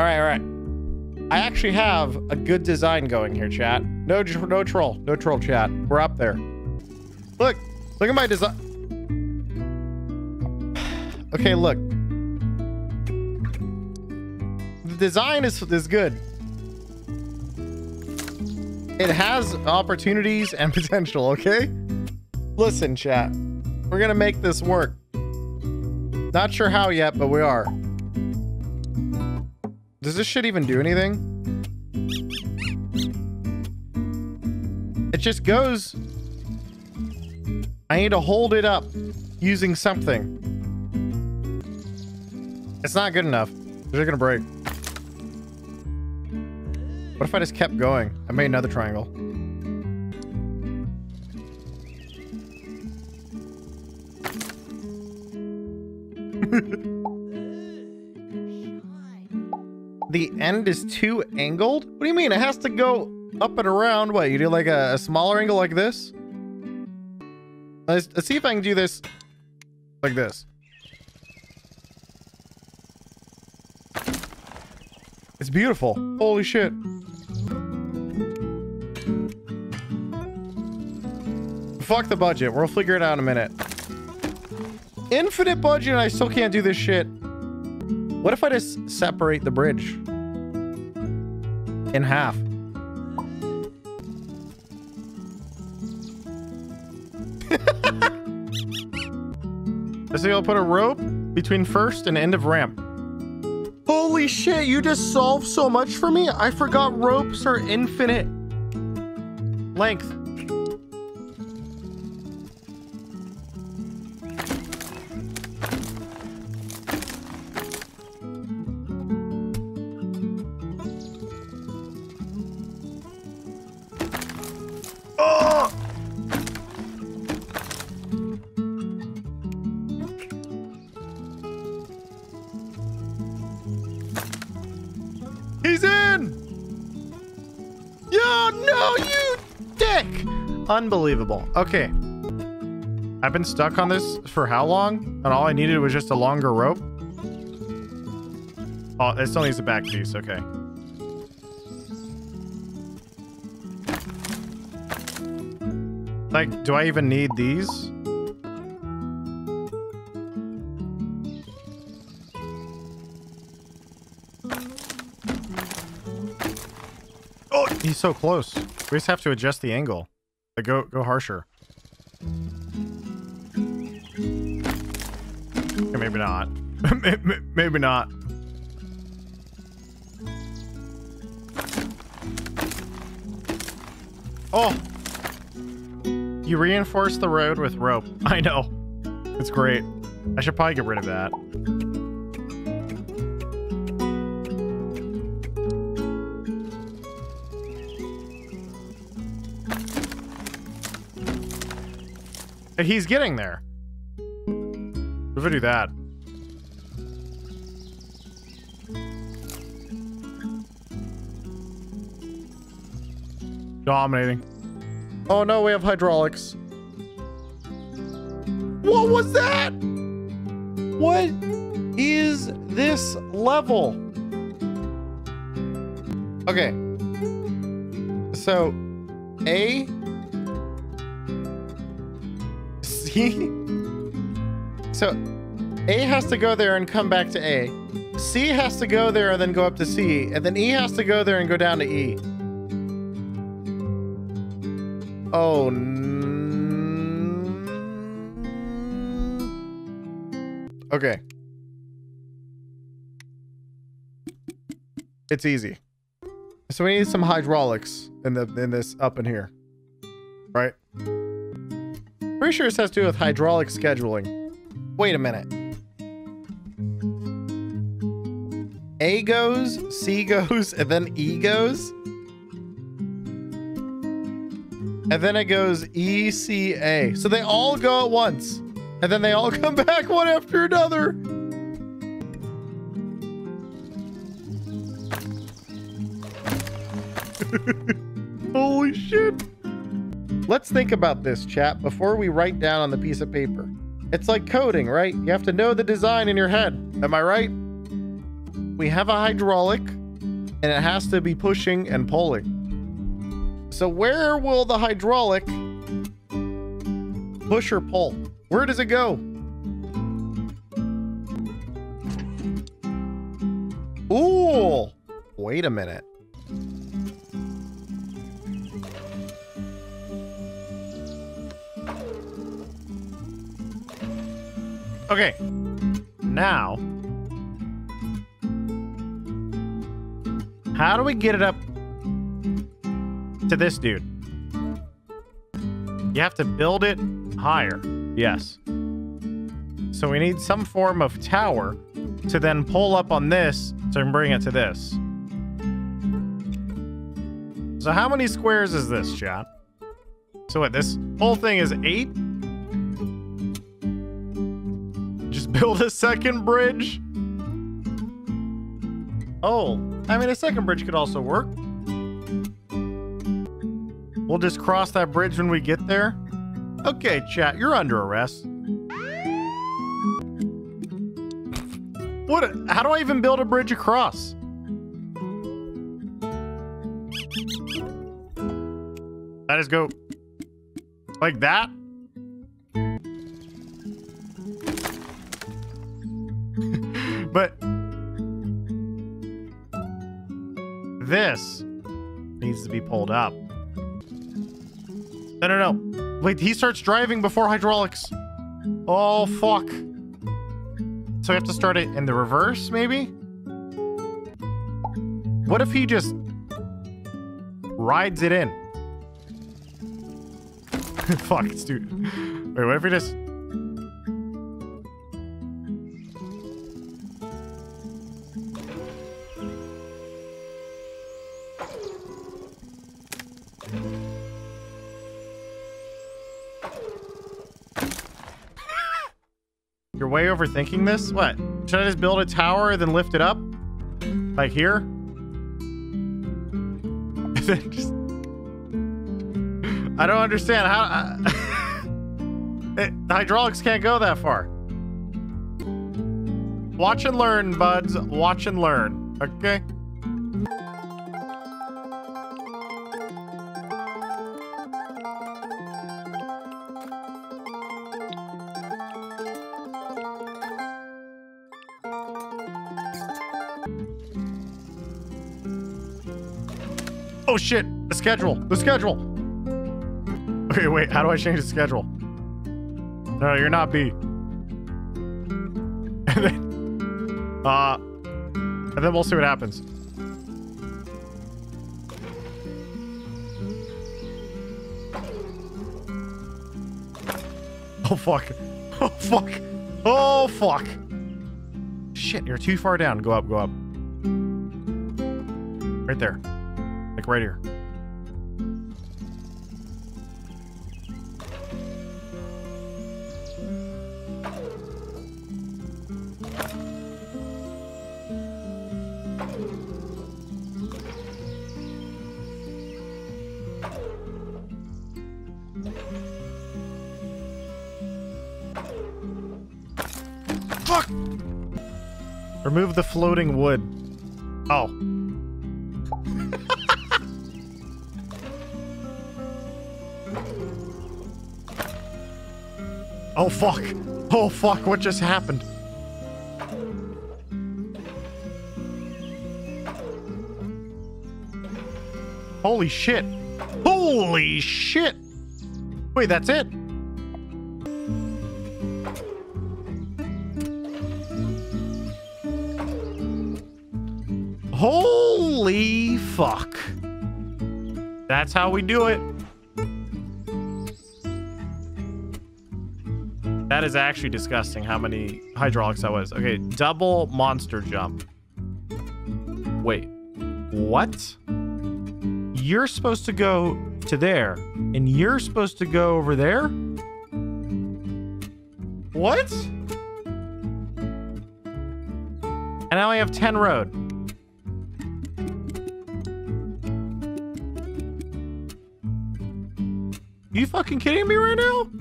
All right, all right. I actually have a good design going here, chat. No, no troll, no troll, chat. We're up there. Look, look at my design. Okay, look. The design is is good. It has opportunities and potential. Okay. Listen, chat. We're gonna make this work. Not sure how yet, but we are. Does this shit even do anything? It just goes. I need to hold it up using something. It's not good enough. They're gonna break. What if I just kept going? I made another triangle. End is too angled? What do you mean? It has to go up and around. What, you do like a, a smaller angle like this? Let's, let's see if I can do this like this. It's beautiful. Holy shit. Fuck the budget. We'll figure it out in a minute. Infinite budget and I still can't do this shit. What if I just separate the bridge in half? So I'll put a rope between first and end of ramp. Holy shit, you just solved so much for me. I forgot ropes are infinite length. Unbelievable. Okay. I've been stuck on this for how long? And all I needed was just a longer rope? Oh, it still needs a back piece. Okay. Like, do I even need these? Oh, he's so close. We just have to adjust the angle. Go, go harsher. Okay, maybe not. maybe not. Oh! You reinforce the road with rope. I know. It's great. I should probably get rid of that. He's getting there. If I do that. Dominating. Oh no, we have hydraulics. What was that? What is this level? Okay. So, A. So, A has to go there and come back to A. C has to go there and then go up to C. And then E has to go there and go down to E. Oh, okay. It's easy. So we need some hydraulics in the in this up in here, right? Pretty sure this has to do with hydraulic scheduling. Wait a minute. A goes, C goes, and then E goes. And then it goes E, C, A. So they all go at once. And then they all come back one after another. Holy shit. Let's think about this, chat, before we write down on the piece of paper. It's like coding, right? You have to know the design in your head. Am I right? we have a hydraulic and it has to be pushing and pulling. So where will the hydraulic push or pull? Where does it go? Ooh, wait a minute. Okay, now, how do we get it up to this dude? You have to build it higher. Yes. So we need some form of tower to then pull up on this to bring it to this. So how many squares is this, chat? So what, this whole thing is eight? Build a second bridge? Oh, I mean, a second bridge could also work. We'll just cross that bridge when we get there. Okay, chat, you're under arrest. What? How do I even build a bridge across? I just go like that? Needs to be pulled up. No, no, no. Wait, he starts driving before hydraulics. Oh, fuck. So we have to start it in the reverse, maybe? What if he just rides it in? Fuck, it's dude. Wait, what if he just... overthinking this? What? Should I just build a tower and then lift it up? Like here? just... I don't understand how... Uh, it, the hydraulics can't go that far. Watch and learn, buds. Watch and learn. Okay? Oh shit! The schedule! The schedule! Okay, wait, how do I change the schedule? No, you're not B. And then, uh, and then we'll see what happens. Oh fuck. Oh fuck. Oh fuck. Shit, you're too far down. Go up, go up. Right there. Like right here. Fuck! Remove the floating wood. Oh. oh fuck. Oh fuck, what just happened? Holy shit. Holy shit. Wait, that's it? Holy fuck. That's how we do it. That is actually disgusting how many hydraulics that was. Okay, double monster jump. Wait, what? You're supposed to go to there, and you're supposed to go over there? What? And now I have 10 road. You fucking kidding me right now?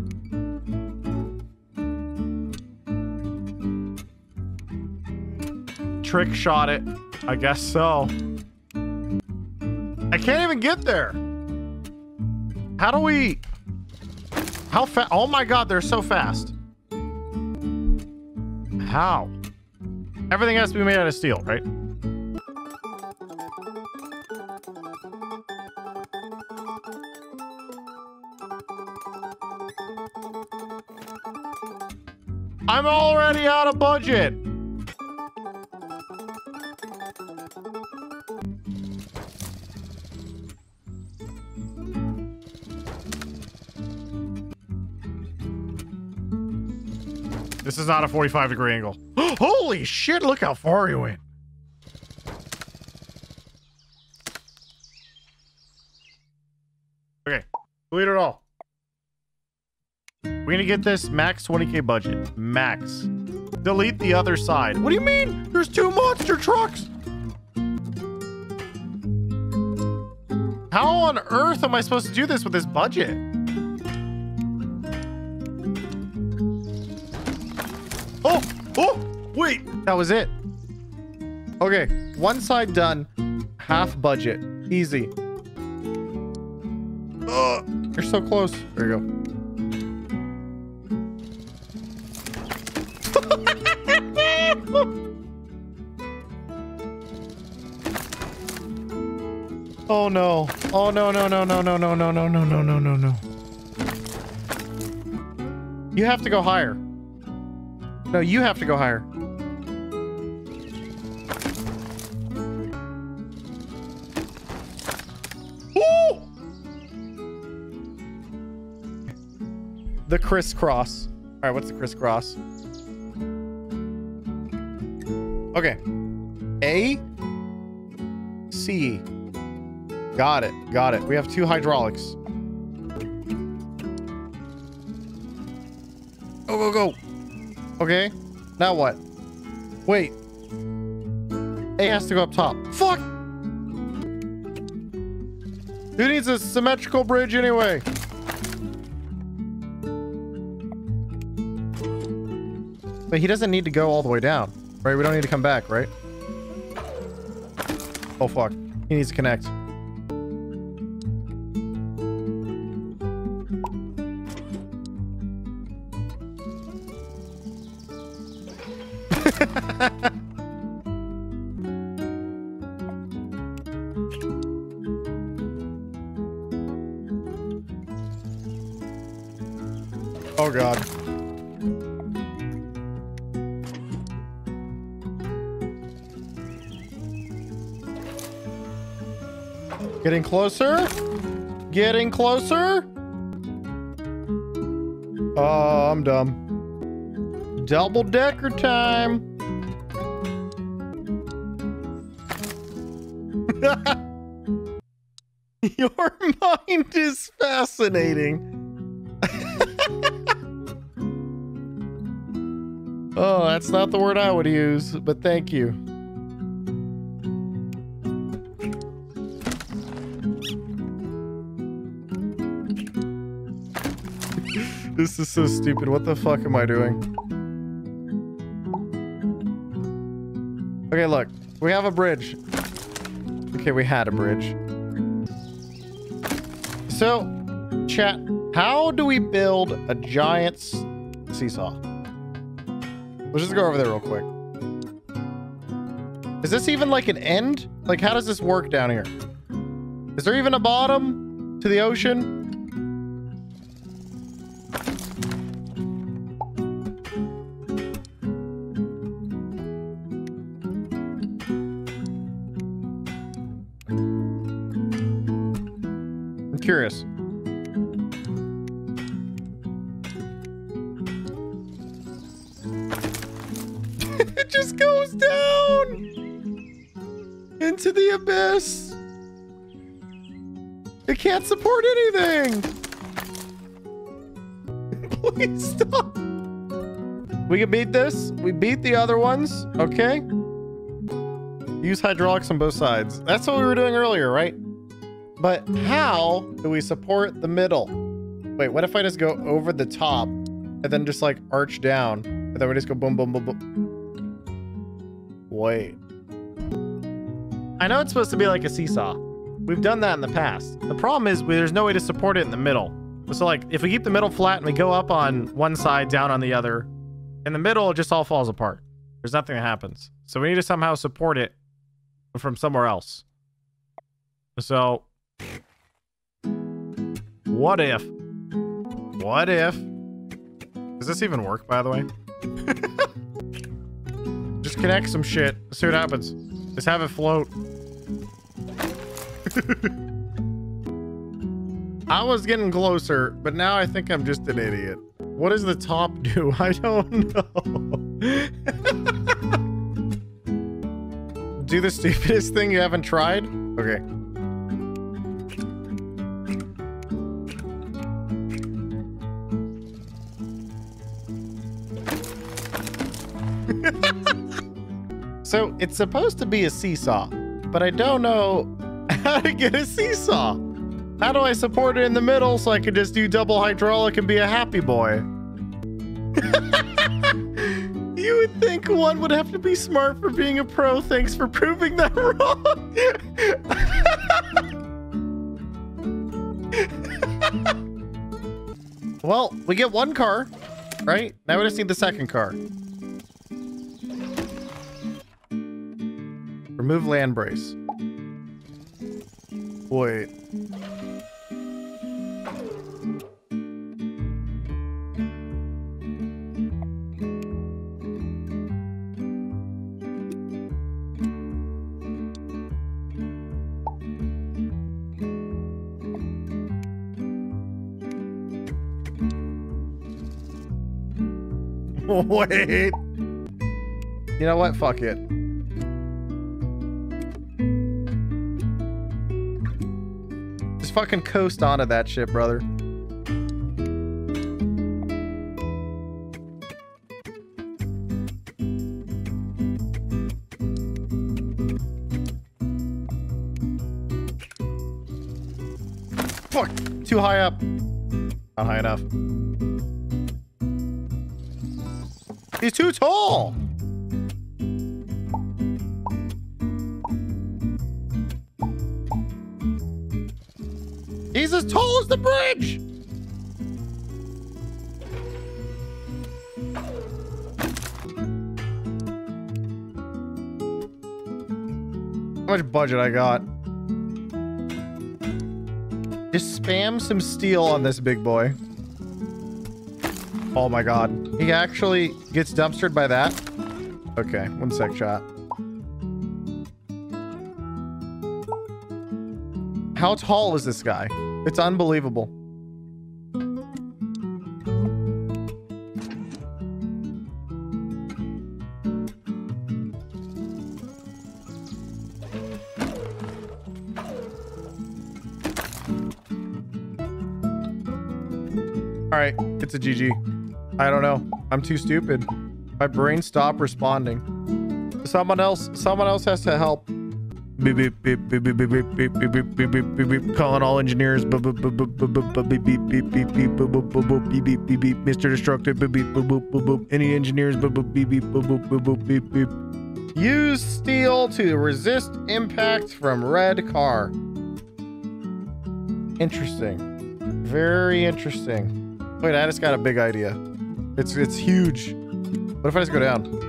Trick shot it. I guess so. I can't even get there. How do we... How fast? Oh my god, they're so fast. How? Everything has to be made out of steel, right? I'm already out of budget. This is not a 45 degree angle. Holy shit, look how far you went. Okay, delete it all. We're gonna get this max 20k budget. Max. Delete the other side. What do you mean? There's two monster trucks. How on earth am I supposed to do this with this budget? Oh, oh, wait, that was it. Okay, one side done, half budget, easy. Oh, you're so close. There you go. oh no. Oh no no no no no no no no no no no no no. You have to go higher. No, you have to go higher. The crisscross. All right, what's the crisscross? Okay. A. C. Got it. Got it. We have two hydraulics. Go, go, go. Okay. Now what? Wait. A has to go up top. Fuck! Who needs a symmetrical bridge anyway? But he doesn't need to go all the way down. Right? We don't need to come back, right? Oh, fuck. He needs to connect. Oh, God. Getting closer. Getting closer. Oh, I'm dumb. Double decker time. Your mind is fascinating. oh, that's not the word I would use, but thank you. This is so stupid. What the fuck am I doing? Okay, look. We have a bridge. Okay, we had a bridge. So, chat, how do we build a giant seesaw? Let's just go over there real quick. Is this even like an end? Like, how does this work down here? Is there even a bottom to the ocean? It just goes down into the abyss. It can't support anything. Please stop. We can beat this. We beat the other ones. Okay. Use hydraulics on both sides. That's what we were doing earlier, right? But how do we support the middle? Wait, what if I just go over the top and then just like arch down and then we just go boom, boom, boom, boom? Wait. I know it's supposed to be like a seesaw. We've done that in the past. The problem is there's no way to support it in the middle. So like if we keep the middle flat and we go up on one side, down on the other, in the middle it just all falls apart. There's nothing that happens. So we need to somehow support it from somewhere else. So what if? What if? Does this even work, by the way? Connect some shit. See what happens. Just have it float. I was getting closer, but now I think I'm just an idiot. What does the top do? I don't know. do the stupidest thing you haven't tried? Okay. It's supposed to be a seesaw, but I don't know how to get a seesaw. How do I support it in the middle so I can just do double hydraulic and be a happy boy? you would think one would have to be smart for being a pro. Thanks for proving that wrong. well, we get one car, right? Now we just need the second car. Remove land brace. Wait. Wait. You know what? Fuck it. Fucking coast onto that shit, brother. Fuck! Too high up. Not high enough. He's too tall! As tall as the bridge! How much budget I got? Just spam some steel on this big boy. Oh my god. He actually gets dumpstered by that? Okay, one sec shot. How tall is this guy? It's unbelievable. Alright, it's a GG. I don't know. I'm too stupid. My brain stopped responding. Someone else, someone else has to help. Beep beep beep beep beep beep beep beep beep beep beep beep beep beep calling all engineers beep beep beep beep beep beep beep beep beep beep beep beep beep beep beep Mr. Destructive beep beep boop boop boop any engineers beep beep beep beep boop boop beep beep use steel to resist impact from red car interesting very interesting wait I just got a big idea it's it's huge what if I just go down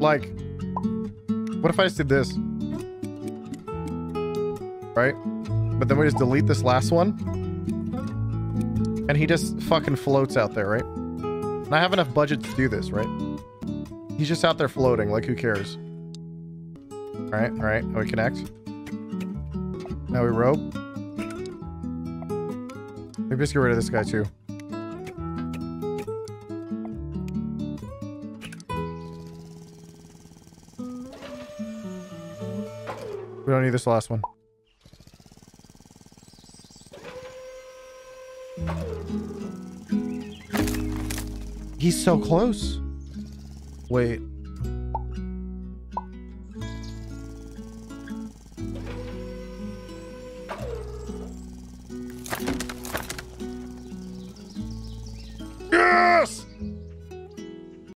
Like, what if I just did this? Right? But then we just delete this last one. And he just fucking floats out there, right? And I have enough budget to do this, right? He's just out there floating, like who cares? Alright, alright, now we connect. Now we rope. Maybe just get rid of this guy too. We don't need this last one. He's so close. Wait.